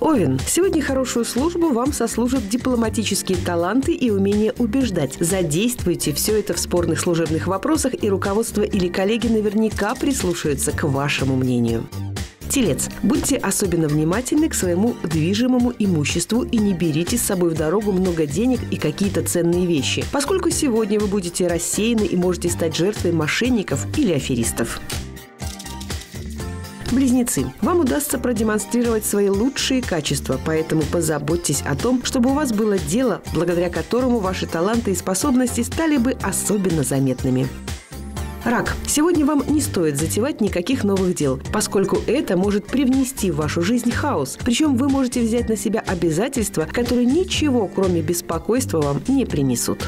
Овен, сегодня хорошую службу вам сослужат дипломатические таланты и умение убеждать. Задействуйте все это в спорных служебных вопросах, и руководство или коллеги наверняка прислушаются к вашему мнению. Телец. Будьте особенно внимательны к своему движимому имуществу и не берите с собой в дорогу много денег и какие-то ценные вещи, поскольку сегодня вы будете рассеяны и можете стать жертвой мошенников или аферистов. Близнецы, вам удастся продемонстрировать свои лучшие качества, поэтому позаботьтесь о том, чтобы у вас было дело, благодаря которому ваши таланты и способности стали бы особенно заметными. Рак. Сегодня вам не стоит затевать никаких новых дел, поскольку это может привнести в вашу жизнь хаос. Причем вы можете взять на себя обязательства, которые ничего, кроме беспокойства, вам не принесут.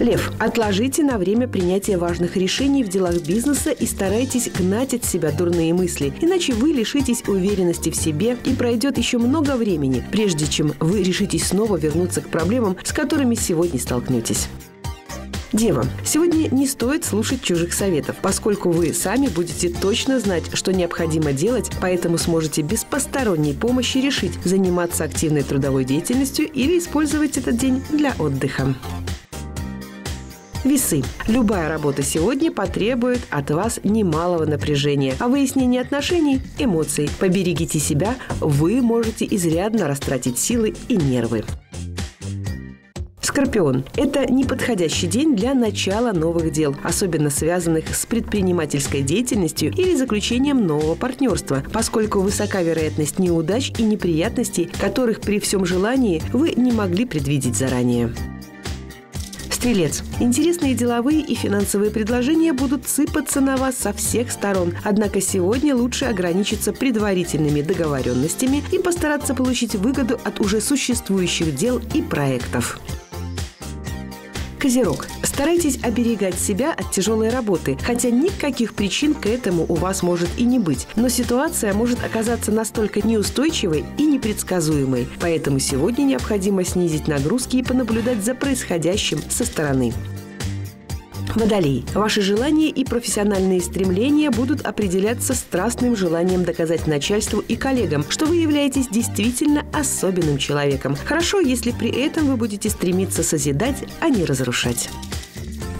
Лев, отложите на время принятия важных решений в делах бизнеса и старайтесь гнать от себя дурные мысли, иначе вы лишитесь уверенности в себе и пройдет еще много времени, прежде чем вы решитесь снова вернуться к проблемам, с которыми сегодня столкнетесь. Дева, сегодня не стоит слушать чужих советов, поскольку вы сами будете точно знать, что необходимо делать, поэтому сможете без посторонней помощи решить, заниматься активной трудовой деятельностью или использовать этот день для отдыха. Весы. Любая работа сегодня потребует от вас немалого напряжения, а выяснение отношений – эмоций. Поберегите себя, вы можете изрядно растратить силы и нервы. Скорпион. Это неподходящий день для начала новых дел, особенно связанных с предпринимательской деятельностью или заключением нового партнерства, поскольку высока вероятность неудач и неприятностей, которых при всем желании вы не могли предвидеть заранее. Стрелец. Интересные деловые и финансовые предложения будут сыпаться на вас со всех сторон. Однако сегодня лучше ограничиться предварительными договоренностями и постараться получить выгоду от уже существующих дел и проектов. Козерог. Старайтесь оберегать себя от тяжелой работы, хотя никаких причин к этому у вас может и не быть. Но ситуация может оказаться настолько неустойчивой и непредсказуемой, поэтому сегодня необходимо снизить нагрузки и понаблюдать за происходящим со стороны. Водолей. Ваши желания и профессиональные стремления будут определяться страстным желанием доказать начальству и коллегам, что вы являетесь действительно особенным человеком. Хорошо, если при этом вы будете стремиться созидать, а не разрушать.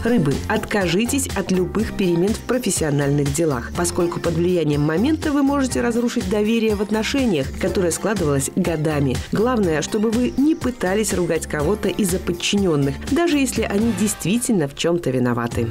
Рыбы, откажитесь от любых перемен в профессиональных делах, поскольку под влиянием момента вы можете разрушить доверие в отношениях, которое складывалось годами. Главное, чтобы вы не пытались ругать кого-то из-за подчиненных, даже если они действительно в чем-то виноваты.